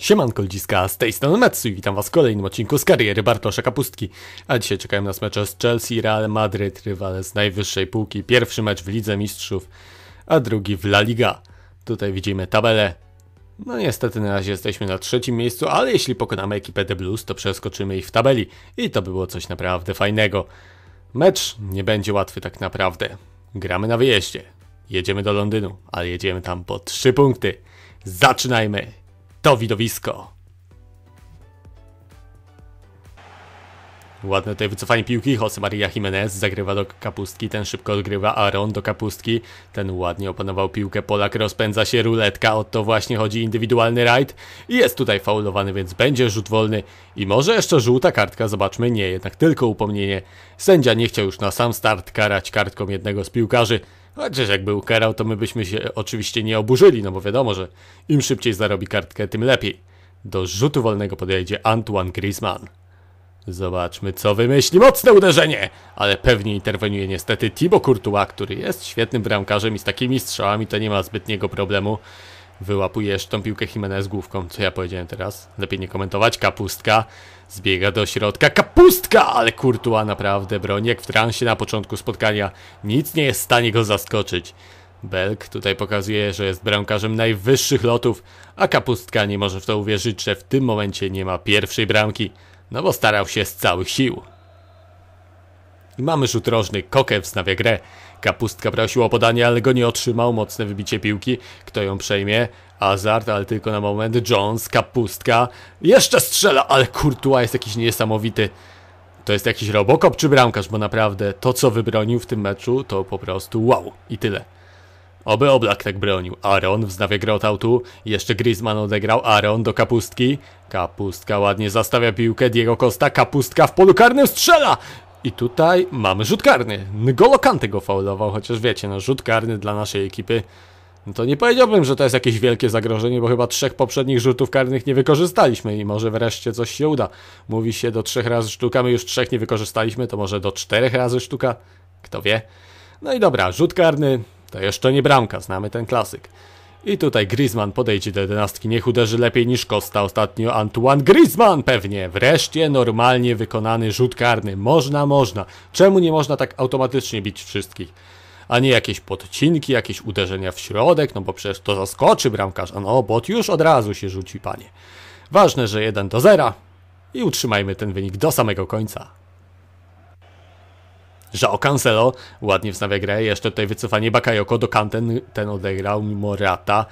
Siemanko ludziska, z tej strony Metsu i witam was w kolejnym odcinku z kariery Bartosza Kapustki. A dzisiaj czekają nas mecze z Chelsea, Real Madryt, rywale z najwyższej półki. Pierwszy mecz w Lidze Mistrzów, a drugi w La Liga. Tutaj widzimy tabelę. No niestety na razie jesteśmy na trzecim miejscu, ale jeśli pokonamy ekipę The Blues, to przeskoczymy ich w tabeli. I to było coś naprawdę fajnego. Mecz nie będzie łatwy tak naprawdę. Gramy na wyjeździe. Jedziemy do Londynu, ale jedziemy tam po trzy punkty. Zaczynajmy! To widowisko. Ładne tutaj wycofanie piłki, Jose Maria Jimenez zagrywa do kapustki, ten szybko odgrywa, Aaron do kapustki, ten ładnie opanował piłkę, Polak rozpędza się, ruletka, o to właśnie chodzi indywidualny rajd. Jest tutaj faulowany, więc będzie rzut wolny. I może jeszcze żółta kartka, zobaczmy, nie, jednak tylko upomnienie. Sędzia nie chciał już na sam start karać kartką jednego z piłkarzy, Chociaż jakby ukarał, to my byśmy się oczywiście nie oburzyli, no bo wiadomo, że im szybciej zarobi kartkę, tym lepiej. Do rzutu wolnego podejdzie Antoine Griezmann. Zobaczmy, co wymyśli. Mocne uderzenie! Ale pewnie interweniuje niestety Thibaut Courtois, który jest świetnym bramkarzem i z takimi strzałami to nie ma zbytniego problemu. Wyłapujesz tą piłkę Jimenez główką. Co ja powiedziałem teraz? Lepiej nie komentować. Kapustka zbiega do środka. Kapustka! Ale Courtois naprawdę broni jak w transie na początku spotkania. Nic nie jest w stanie go zaskoczyć. Belk tutaj pokazuje, że jest bramkarzem najwyższych lotów, a Kapustka nie może w to uwierzyć, że w tym momencie nie ma pierwszej bramki, no bo starał się z całych sił. I mamy rzut rożny, Koke wznawia grę. Kapustka prosił o podanie, ale go nie otrzymał. Mocne wybicie piłki. Kto ją przejmie? Azard, ale tylko na moment. Jones, Kapustka. Jeszcze strzela, ale Courtois jest jakiś niesamowity. To jest jakiś robokop czy bramkarz, bo naprawdę to co wybronił w tym meczu to po prostu wow i tyle. Oby Oblak tak bronił. Aaron wznawia grę od autu. Jeszcze Griezmann odegrał. Aaron do Kapustki. Kapustka ładnie zastawia piłkę. Diego Costa. Kapustka w polu karnym strzela! I tutaj mamy rzut karny. N'Golo Kante go faulował, chociaż wiecie, no rzut karny dla naszej ekipy. No to nie powiedziałbym, że to jest jakieś wielkie zagrożenie, bo chyba trzech poprzednich rzutów karnych nie wykorzystaliśmy i może wreszcie coś się uda. Mówi się do trzech razy sztuka, my już trzech nie wykorzystaliśmy, to może do czterech razy sztuka? Kto wie? No i dobra, rzut karny to jeszcze nie bramka, znamy ten klasyk. I tutaj Griezmann podejdzie do jedenastki, niech uderzy lepiej niż Costa ostatnio. Antoine Griezmann pewnie. Wreszcie normalnie wykonany rzut karny. Można, można. Czemu nie można tak automatycznie bić wszystkich? A nie jakieś podcinki, jakieś uderzenia w środek, no bo przecież to zaskoczy bramkarza. No, bot już od razu się rzuci, panie. Ważne, że 1 do 0 i utrzymajmy ten wynik do samego końca. Żao Cancelo ładnie wznawia grę, jeszcze tutaj wycofanie Bakayoko do Kanten, ten odegrał Morata.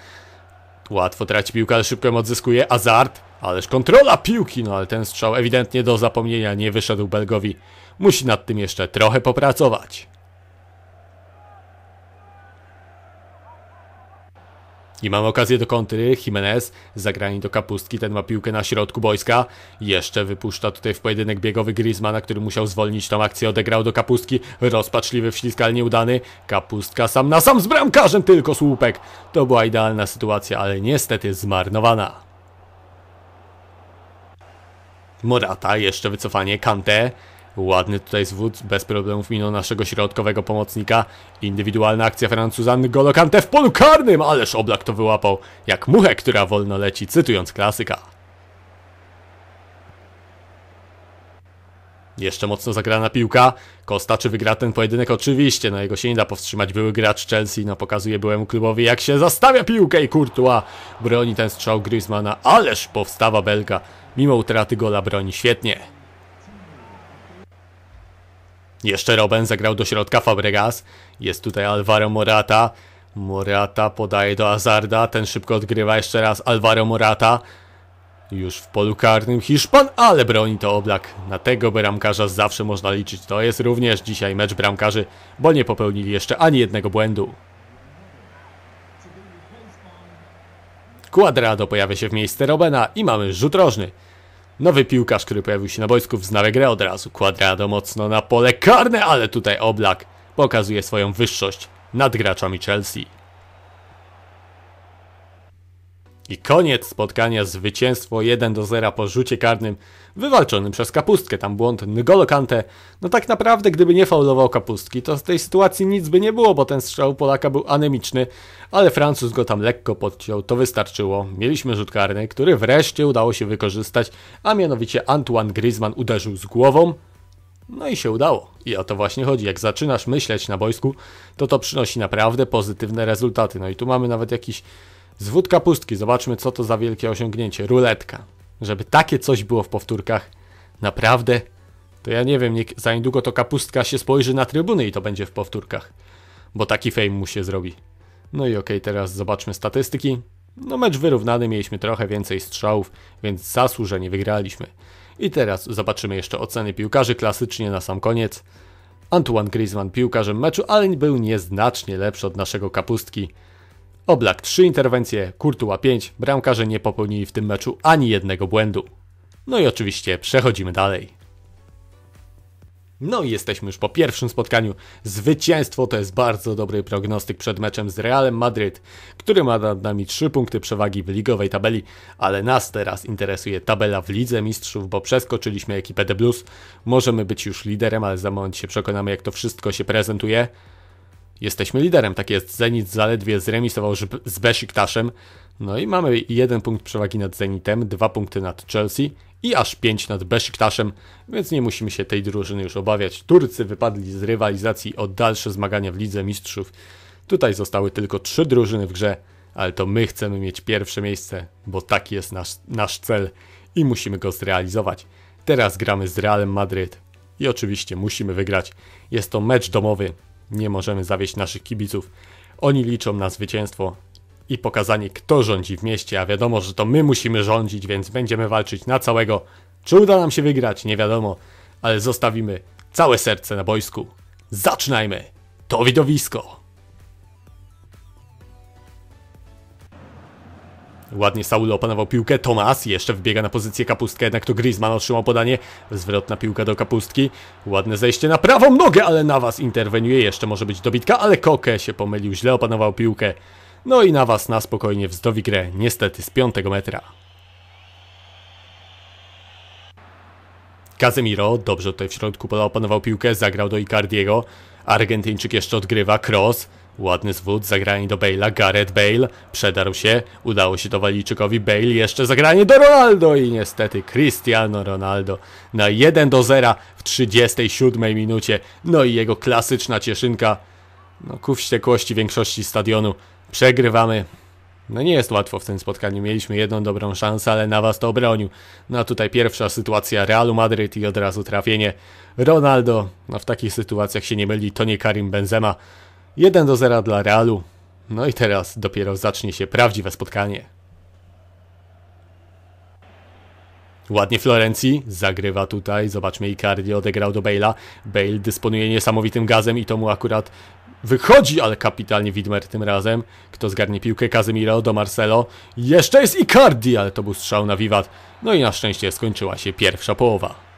Łatwo traci piłkę, ale szybko ją odzyskuje. Azard, ależ kontrola piłki, no ale ten strzał ewidentnie do zapomnienia nie wyszedł Belgowi. Musi nad tym jeszcze trochę popracować. I mamy okazję do kontry. Jimenez zagrani do kapustki. Ten ma piłkę na środku boiska. Jeszcze wypuszcza tutaj w pojedynek biegowy Griezmana, który musiał zwolnić tą akcję. Odegrał do kapustki. Rozpaczliwy wślizg, ale nieudany. Kapustka sam na sam z bramkarzem, tylko słupek. To była idealna sytuacja, ale niestety zmarnowana. Morata, jeszcze wycofanie. Kante. Ładny tutaj zwód, bez problemów minął naszego środkowego pomocnika. Indywidualna akcja Francuzanny Golokante w polu karnym, ależ Oblak to wyłapał jak muchę, która wolno leci, cytując klasyka. Jeszcze mocno zagrana piłka. Kosta czy wygra ten pojedynek? Oczywiście, no jego się nie da powstrzymać. Były gracz Chelsea, no pokazuje byłemu klubowi jak się zastawia piłkę i Courtois broni ten strzał Griezmana. Ależ powstawa Belga, mimo utraty gola broni świetnie. Jeszcze Robben zagrał do środka Fabregas. Jest tutaj Alvaro Morata. Morata podaje do Azarda. Ten szybko odgrywa jeszcze raz Alvaro Morata. Już w polu karnym Hiszpan, ale broni to Oblak. Na tego bramkarza zawsze można liczyć. To jest również dzisiaj mecz bramkarzy, bo nie popełnili jeszcze ani jednego błędu. Quadrado pojawia się w miejsce Robena i mamy rzut rożny. Nowy piłkarz, który pojawił się na boisku, wznawia grę od razu. Quadrado mocno na pole karne, ale tutaj Oblak pokazuje swoją wyższość nad graczami Chelsea. I koniec spotkania, zwycięstwo 1 do 0 po rzucie karnym wywalczonym przez Kapustkę. Tam błąd N'Golo Kante. No tak naprawdę, gdyby nie faulował Kapustki, to z tej sytuacji nic by nie było, bo ten strzał Polaka był anemiczny, ale Francuz go tam lekko podciął, to wystarczyło. Mieliśmy rzut karny, który wreszcie udało się wykorzystać, a mianowicie Antoine Griezmann uderzył z głową, no i się udało. I o to właśnie chodzi. Jak zaczynasz myśleć na boisku, to to przynosi naprawdę pozytywne rezultaty. No i tu mamy nawet jakiś zwód kapustki. Zobaczmy, co to za wielkie osiągnięcie. Ruletka. Żeby takie coś było w powtórkach, naprawdę, to ja nie wiem, nie, za niedługo to kapustka się spojrzy na trybuny i to będzie w powtórkach. Bo taki fame mu się zrobi. No i okej, okay, teraz zobaczmy statystyki. No mecz wyrównany, mieliśmy trochę więcej strzałów, więc zasłużenie wygraliśmy. I teraz zobaczymy jeszcze oceny piłkarzy klasycznie na sam koniec. Antoine Griezmann piłkarzem meczu, ale był nieznacznie lepszy od naszego kapustki. Oblak 3 interwencje, Courtois 5, bramkarze nie popełnili w tym meczu ani jednego błędu. No i oczywiście przechodzimy dalej. No i jesteśmy już po pierwszym spotkaniu. Zwycięstwo to jest bardzo dobry prognostyk przed meczem z Realem Madryt, który ma nad nami 3 punkty przewagi w ligowej tabeli, ale nas teraz interesuje tabela w Lidze Mistrzów, bo przeskoczyliśmy ekipę The Blues. Możemy być już liderem, ale za moment się przekonamy jak to wszystko się prezentuje. Jesteśmy liderem, tak jest. Zenit zaledwie zremisował z Besiktasem. No i mamy jeden punkt przewagi nad Zenitem, dwa punkty nad Chelsea i aż 5 nad Besiktasem, więc nie musimy się tej drużyny już obawiać. Turcy wypadli z rywalizacji o dalsze zmagania w Lidze Mistrzów. Tutaj zostały tylko trzy drużyny w grze, ale to my chcemy mieć pierwsze miejsce, bo taki jest nasz, nasz cel i musimy go zrealizować. Teraz gramy z Realem Madryt i oczywiście musimy wygrać. Jest to mecz domowy, nie możemy zawieść naszych kibiców. Oni liczą na zwycięstwo, i pokazanie, kto rządzi w mieście, a wiadomo, że to my musimy rządzić, więc będziemy walczyć na całego. Czy uda nam się wygrać? Nie wiadomo, ale zostawimy całe serce na boisku. Zaczynajmy! To widowisko! Ładnie Saulo opanował piłkę, Tomas jeszcze wbiega na pozycję kapustkę, jednak to Griezmann otrzymał podanie, zwrotna piłka do kapustki, ładne zejście na prawą nogę, ale na was interweniuje, jeszcze może być dobitka, ale Koke się pomylił, źle opanował piłkę. No i na was na spokojnie wzdowi grę, niestety z piątego metra. Casemiro dobrze tutaj w środku pola opanował piłkę, zagrał do Icardiego. Argentyńczyk jeszcze odgrywa, cross. Ładny zwód, zagranie do Bale'a, Gareth Bale przedarł się, udało się to Walijczykowi, Bale jeszcze zagranie do Ronaldo i niestety Cristiano Ronaldo na 1 do 0 w 37 minucie, no i jego klasyczna cieszynka, no ku wściekłości większości stadionu, Przegrywamy. No nie jest łatwo w tym spotkaniu. Mieliśmy jedną dobrą szansę, ale na was to obronił. No a tutaj pierwsza sytuacja Realu Madryt i od razu trafienie. Ronaldo, no w takich sytuacjach się nie myli, to nie Karim Benzema. 1 do 0 dla Realu. No i teraz dopiero zacznie się prawdziwe spotkanie. Ładnie Florencji, zagrywa tutaj, zobaczmy Icardi odegrał do Bale'a. Bale dysponuje niesamowitym gazem i to mu akurat Wychodzi, ale kapitalnie Widmer tym razem. Kto zgarnie piłkę? Casemiro do Marcelo. Jeszcze jest Icardi, ale to był strzał na wiwat. No i na szczęście skończyła się pierwsza połowa.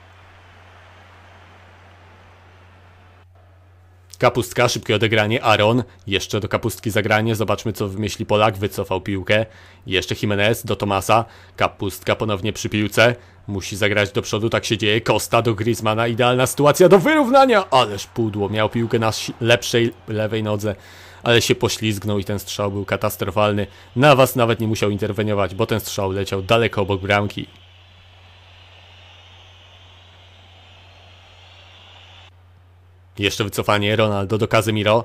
Kapustka, szybkie odegranie, Aaron, jeszcze do kapustki zagranie, zobaczmy co wymyśli Polak, wycofał piłkę, jeszcze Jimenez do Tomasa, kapustka ponownie przy piłce, musi zagrać do przodu, tak się dzieje, Costa do Griezmana, idealna sytuacja do wyrównania, ależ pudło, miał piłkę na lepszej lewej nodze, ale się poślizgnął i ten strzał był katastrofalny, na was nawet nie musiał interweniować, bo ten strzał leciał daleko obok bramki. Jeszcze wycofanie Ronaldo do Casemiro.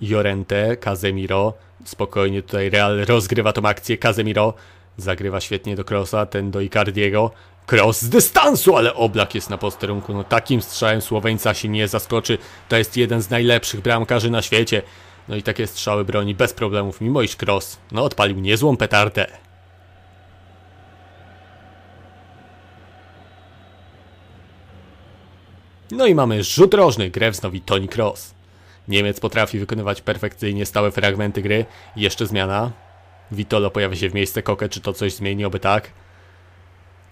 Jorente, Casemiro. Spokojnie tutaj Real rozgrywa tą akcję. Casemiro zagrywa świetnie do Krosa, ten do Icardiego. Cross z dystansu, ale Oblak jest na posterunku. No takim strzałem Słoweńca się nie zaskoczy. To jest jeden z najlepszych bramkarzy na świecie. No i takie strzały broni bez problemów, mimo iż Cross no odpalił niezłą petardę. No i mamy rzut rożny, grę wznowi Toni Kroos. Niemiec potrafi wykonywać perfekcyjnie stałe fragmenty gry. Jeszcze zmiana. Vitolo pojawia się w miejsce Koke, czy to coś zmieni, oby tak.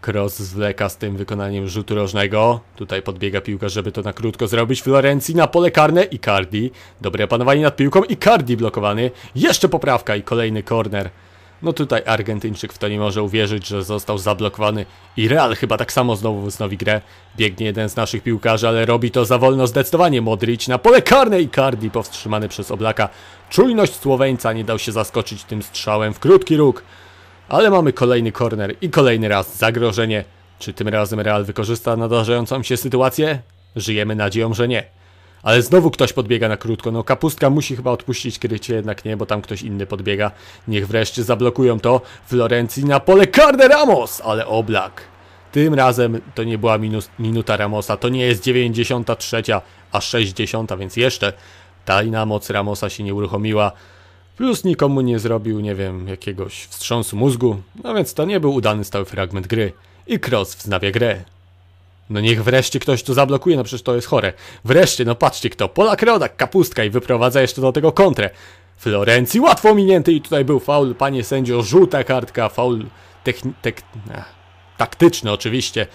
Kroos zwleka z tym wykonaniem rzutu rożnego. Tutaj podbiega piłka, żeby to na krótko zrobić. Florencji na pole karne. Icardi. Dobre panowanie nad piłką. Icardi blokowany. Jeszcze poprawka i kolejny corner. No tutaj Argentyńczyk w to nie może uwierzyć, że został zablokowany i Real chyba tak samo znowu wznowi grę. Biegnie jeden z naszych piłkarzy, ale robi to za wolno zdecydowanie Modric na pole karne i Cardi powstrzymany przez Oblaka. Czujność Słoweńca nie dał się zaskoczyć tym strzałem w krótki róg. Ale mamy kolejny korner i kolejny raz zagrożenie. Czy tym razem Real wykorzysta nadarzającą się sytuację? Żyjemy nadzieją, że nie. Ale znowu ktoś podbiega na krótko. No kapustka musi chyba odpuścić krycie, jednak nie, bo tam ktoś inny podbiega. Niech wreszcie zablokują to. Florencji na pole karne Ramos! Ale Oblak. Tym razem to nie była minus, minuta Ramosa, to nie jest 93, a 60, więc jeszcze tajna moc Ramosa się nie uruchomiła. Plus nikomu nie zrobił, nie wiem, jakiegoś wstrząsu mózgu. No więc to nie był udany stały fragment gry. I Cross wznawia grę. No niech wreszcie ktoś tu zablokuje, no przecież to jest chore. Wreszcie, no patrzcie kto, Polak Rodak, kapustka i wyprowadza jeszcze do tego kontrę. Florencji łatwo minięty i tutaj był faul, panie sędzio, żółta kartka, faul techni... Tek, taktyczny oczywiście.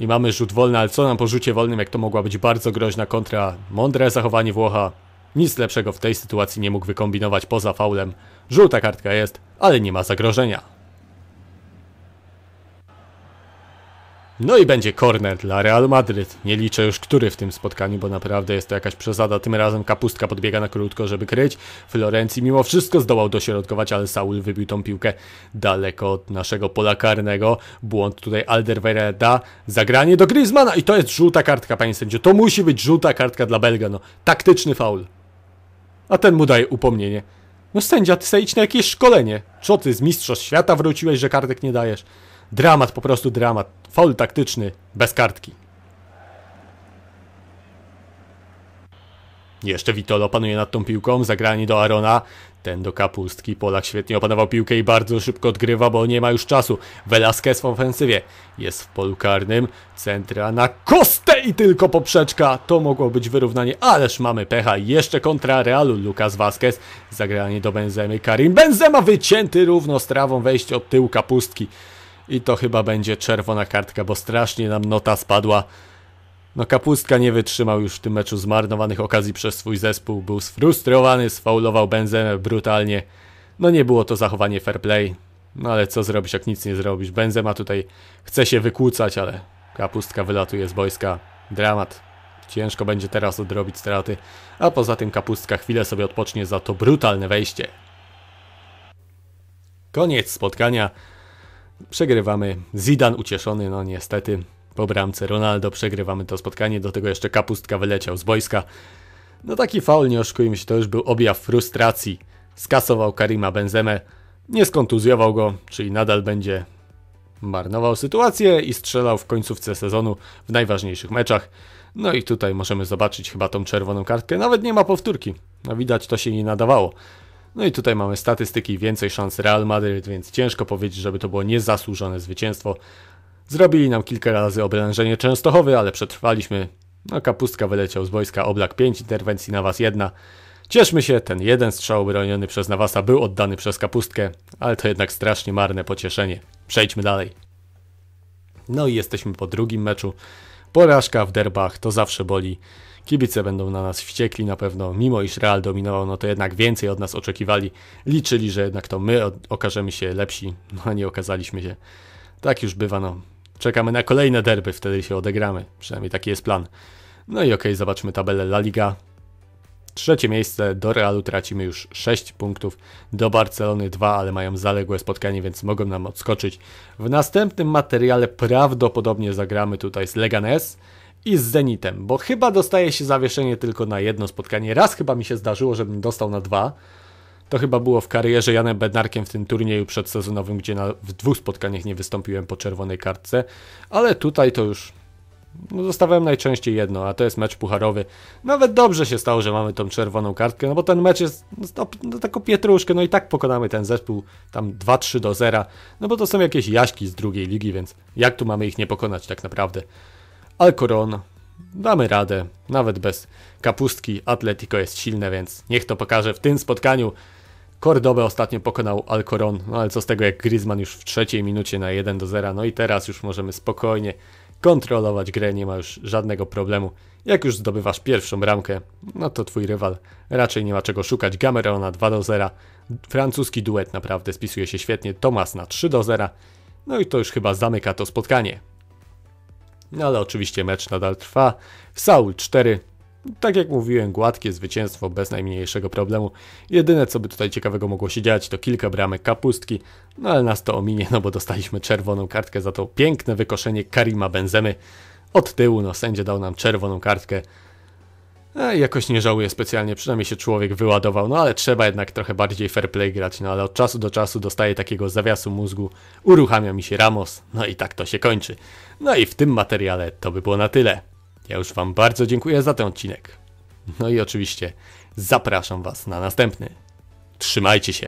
I mamy rzut wolny, ale co nam po rzucie wolnym, jak to mogła być bardzo groźna kontra. Mądre zachowanie Włocha. Nic lepszego w tej sytuacji nie mógł wykombinować poza faulem. Żółta kartka jest, ale nie ma zagrożenia. No i będzie corner dla Real Madryt. Nie liczę już który w tym spotkaniu, bo naprawdę jest to jakaś przesada. Tym razem kapustka podbiega na krótko, żeby kryć. Florencji mimo wszystko zdołał dośrodkować, ale Saul wybił tą piłkę daleko od naszego pola karnego. Błąd tutaj Alderweireda. Zagranie do Griezmana i to jest żółta kartka, panie sędzio. To musi być żółta kartka dla Belga, no. Taktyczny faul. A ten mu daje upomnienie. No sędzia, ty idź na jakieś szkolenie. Co ty, z mistrzostw świata wróciłeś, że kartek nie dajesz? Dramat, po prostu dramat. Faul taktyczny, bez kartki. Jeszcze Vitolo panuje nad tą piłką, zagranie do Arona, ten do kapustki. Polak świetnie opanował piłkę i bardzo szybko odgrywa, bo nie ma już czasu. Velasquez w ofensywie jest w polu karnym. Centra na kostę i tylko poprzeczka. To mogło być wyrównanie, ależ mamy pecha. Jeszcze kontra Realu. Lucas Vazquez. Zagranie do Benzemy. Karim Benzema wycięty równo z trawą. Wejście od tyłu kapustki. I to chyba będzie czerwona kartka, bo strasznie nam nota spadła. No Kapustka nie wytrzymał już w tym meczu zmarnowanych okazji przez swój zespół. Był sfrustrowany, sfaulował Benzemę brutalnie. No nie było to zachowanie fair play. No ale co zrobić, jak nic nie zrobisz. Benzema tutaj chce się wykłócać, ale Kapustka wylatuje z boiska. Dramat. Ciężko będzie teraz odrobić straty. A poza tym Kapustka chwilę sobie odpocznie za to brutalne wejście. Koniec spotkania. Przegrywamy. Zidan ucieszony, no niestety. Po bramce Ronaldo przegrywamy to spotkanie, do tego jeszcze Kapustka wyleciał z boiska. No taki faul, nie oszukujmy się, to już był objaw frustracji. Skasował Karima Benzemę, nie skontuzjował go, czyli nadal będzie marnował sytuację i strzelał w końcówce sezonu w najważniejszych meczach. No i tutaj możemy zobaczyć chyba tą czerwoną kartkę, nawet nie ma powtórki. No widać, to się nie nadawało. No i tutaj mamy statystyki, więcej szans Real Madrid, więc ciężko powiedzieć, żeby to było niezasłużone zwycięstwo. Zrobili nam kilka razy oblężenie Częstochowy, ale przetrwaliśmy. No kapustka wyleciał z wojska, Oblak 5, interwencji na was jedna. Cieszmy się, ten jeden strzał obroniony przez Nawasa był oddany przez kapustkę, ale to jednak strasznie marne pocieszenie. Przejdźmy dalej. No i jesteśmy po drugim meczu. Porażka w derbach to zawsze boli. Kibice będą na nas wściekli na pewno, mimo iż Real dominował, no to jednak więcej od nas oczekiwali. Liczyli, że jednak to my okażemy się lepsi, no a nie okazaliśmy się. Tak już bywa, no. Czekamy na kolejne derby, wtedy się odegramy. Przynajmniej taki jest plan. No i okej, okay, zobaczmy tabelę La Liga. Trzecie miejsce, do Realu tracimy już 6 punktów, do Barcelony 2, ale mają zaległe spotkanie, więc mogą nam odskoczyć. W następnym materiale prawdopodobnie zagramy tutaj z Leganes i z Zenitem, bo chyba dostaje się zawieszenie tylko na jedno spotkanie. Raz chyba mi się zdarzyło, żebym dostał na dwa. To chyba było w karierze Janem Bednarkiem w tym turnieju przedsezonowym, gdzie na, w dwóch spotkaniach nie wystąpiłem po czerwonej kartce, ale tutaj to już no, najczęściej jedno, a to jest mecz pucharowy. Nawet dobrze się stało, że mamy tą czerwoną kartkę, no bo ten mecz jest no, no, taką pietruszkę, no i tak pokonamy ten zespół tam 2-3 do 0, no bo to są jakieś jaśki z drugiej ligi, więc jak tu mamy ich nie pokonać tak naprawdę? Alcoron. Damy radę, nawet bez kapustki. Atletico jest silne, więc niech to pokaże w tym spotkaniu. Cordobę ostatnio pokonał Alcoron, no ale co z tego jak Griezmann już w trzeciej minucie na 1 do 0, no i teraz już możemy spokojnie kontrolować grę, nie ma już żadnego problemu. Jak już zdobywasz pierwszą bramkę, no to twój rywal raczej nie ma czego szukać. Gamerona 2 do 0, Francuski duet naprawdę spisuje się świetnie. Tomas na 3 do 0. No i to już chyba zamyka to spotkanie. No ale oczywiście mecz nadal trwa. Saul 4. Tak jak mówiłem, gładkie zwycięstwo bez najmniejszego problemu. Jedyne co by tutaj ciekawego mogło się dziać to kilka bramek kapustki, no ale nas to ominie, no bo dostaliśmy czerwoną kartkę za to piękne wykoszenie Karima Benzemy. Od tyłu, no sędzia dał nam czerwoną kartkę. A jakoś nie żałuję specjalnie, przynajmniej się człowiek wyładował, no ale trzeba jednak trochę bardziej fair play grać, no ale od czasu do czasu dostaję takiego zawiasu mózgu, uruchamia mi się Ramos, no i tak to się kończy. No i w tym materiale to by było na tyle. Ja już Wam bardzo dziękuję za ten odcinek. No i oczywiście zapraszam Was na następny. Trzymajcie się.